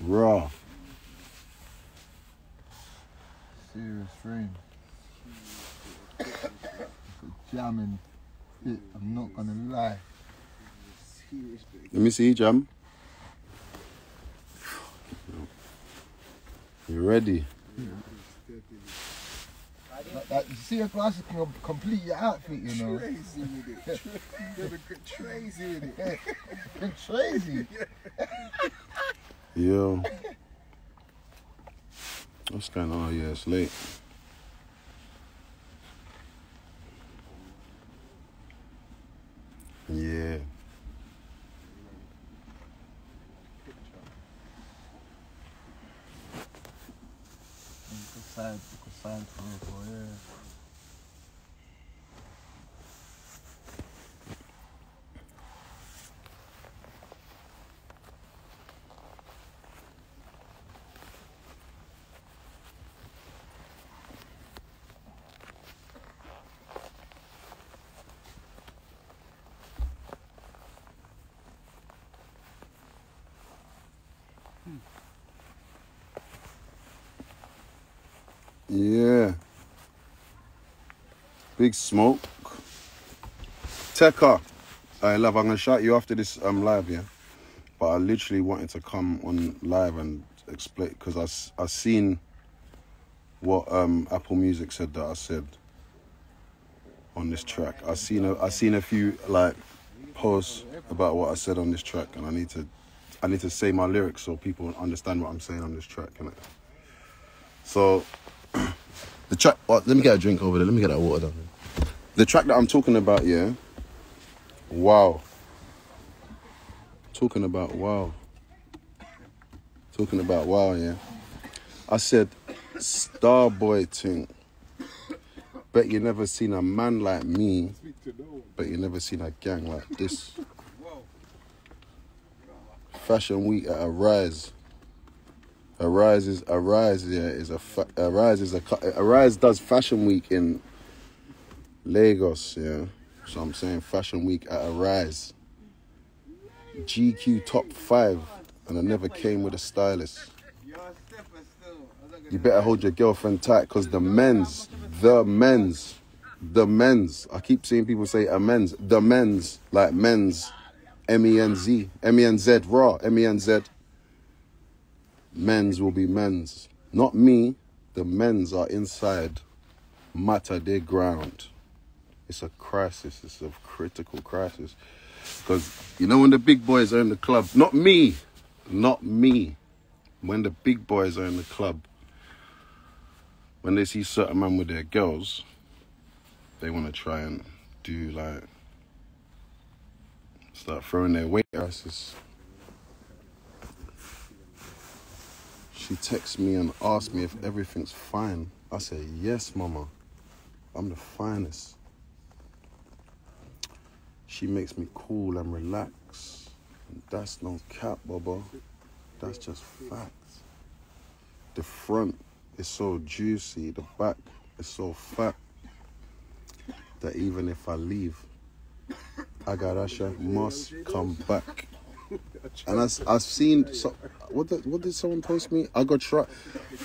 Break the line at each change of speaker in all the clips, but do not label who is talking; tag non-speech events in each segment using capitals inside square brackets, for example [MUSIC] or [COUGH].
Raw.
Serious friend. It's a jamming hit, I'm not gonna lie.
Let me see, Jam. You ready?
Like, like, you see, glasses can com- complete your outfit, you know.
Crazy with it. [LAUGHS] You're crazy with it.
It's [LAUGHS] [LAUGHS] crazy.
Yo. What's going on? Yeah, it's late. Yeah.
Side, good for yeah.
Big smoke. Tekka. I love. I'm gonna shout you after this um live, yeah. But I literally wanted to come on live and explain because I I seen what um Apple Music said that I said on this track. I seen a, I seen a few like posts about what I said on this track, and I need to I need to say my lyrics so people understand what I'm saying on this track. innit? So [CLEARS THROAT] the track. Well, let me get a drink over there. Let me get that water down. The track that I'm talking about, yeah. Wow. Talking about wow. Talking about wow, yeah. I said, Starboy thing. Bet you never seen a man like me, but you never seen a gang like this. Fashion week at Arise. Arise is Arise. Yeah, is a fa- Arise is a Arise does Fashion Week in Lagos. Yeah, so I'm saying Fashion Week at Arise. GQ top five, and I never came with a stylist. You better hold your girlfriend tight, cause the men's, the men's, the men's. I keep seeing people say amends. The men's, like men's, M E N Z, M E N Z, raw, M E N Z men's will be men's. Not me. The men's are inside. Matter their ground. It's a crisis. It's a critical crisis. Because you know when the big boys are in the club, not me, not me. When the big boys are in the club, when they see certain men with their girls, they want to try and do like start throwing their weight. She texts me and asks me if everything's fine. I say, yes, mama. I'm the finest. She makes me cool and relax. And that's no cap, Baba. That's just facts. The front is so juicy, the back is so fat that even if I leave, Agarasha must come back. And I've seen so, what did, what did someone post me? I got try,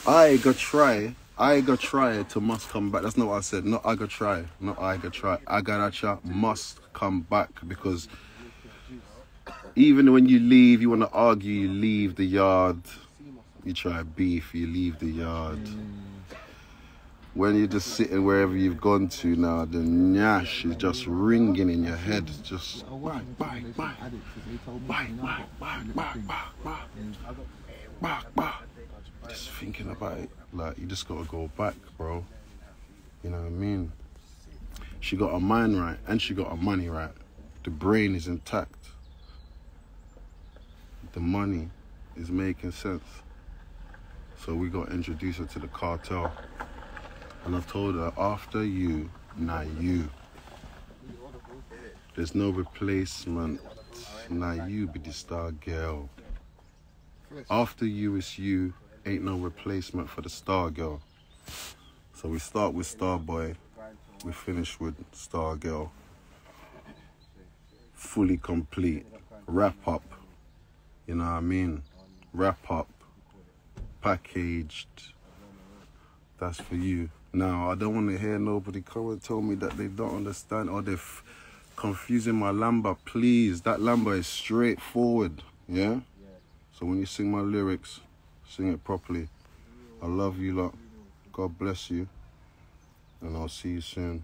I got try, I got try to must come back. That's not what I said. Not I got try, not I got try. Agaracha must come back because even when you leave, you want to argue. You leave the yard. You try beef. You leave the yard. When you're just sitting wherever you've gone to now, the nyash is just ringing in your head. Just bye, bye, bye. Bye, bye, bye, bye, bye, bye. Bye, bye. Just thinking about it, like you just gotta go back, bro. You know what I mean? She got her mind right and she got her money right. The brain is intact. The money is making sense. So we got to introduce her to the cartel. And I've told her, after you, now you. There's no replacement. Now you be the star girl. After you is you, ain't no replacement for the star girl. So we start with Star Boy, we finish with Star Girl. Fully complete. Wrap up. You know what I mean? Wrap up. packaged. That's for you. Now, I don't want to hear nobody come and tell me that they don't understand or they're confusing my lamba. Please, that lamba is straightforward. Yeah? So when you sing my lyrics, sing it properly. I love you lot. God bless you. And I'll see you soon.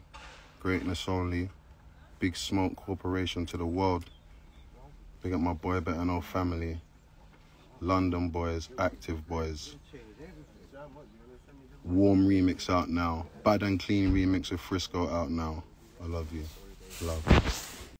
Greatness only. Big Smoke Corporation to the world. Big up my boy Better Know family. London boys, active boys. Warm remix out now. Bad and clean remix with Frisco out now. I love you. Love.